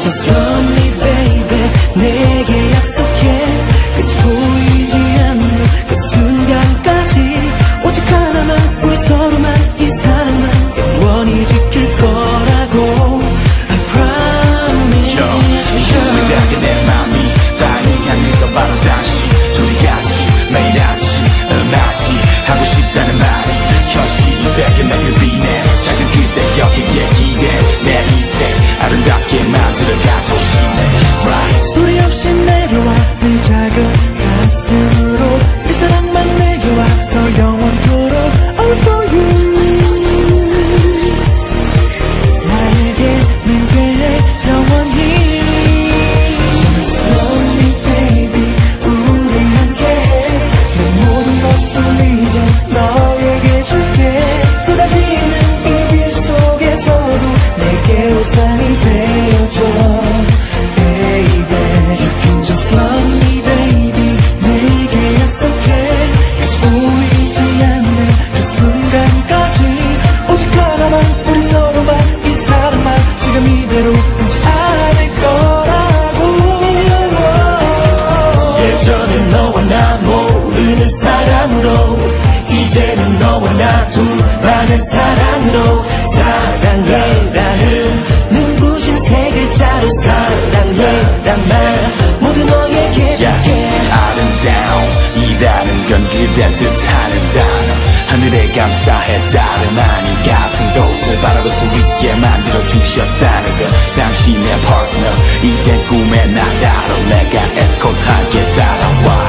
Just love me baby 내게 약속해 작은 이제는 너와 나 둘만의 사랑으로 사랑해라는 눈부신 세 글자로 사랑해란 말 모두 너에게 줄게 아름다움이라는 건 그댈 뜻하는 단어. 하늘에 감사해 다름 아닌 같은 곳을 바라볼 수 있게 만들어 주셨다는 것. 당신의 파트너 이제 꿈의 나라로 내가 에스코트 하게 따라와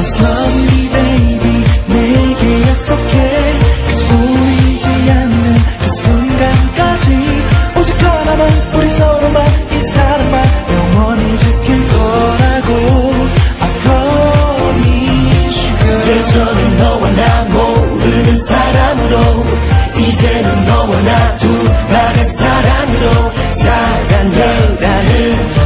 just love me baby? 내게 약속해. 끝이 보이지 않는 그 순간까지. 오직 하나만 우리 서로만 이 사랑만 영원히 지킬 거라고. I promise you. 예전엔 너와 나 모르는 사람으로. 이제는 너와 나 둘만의 사랑으로. 사랑해라는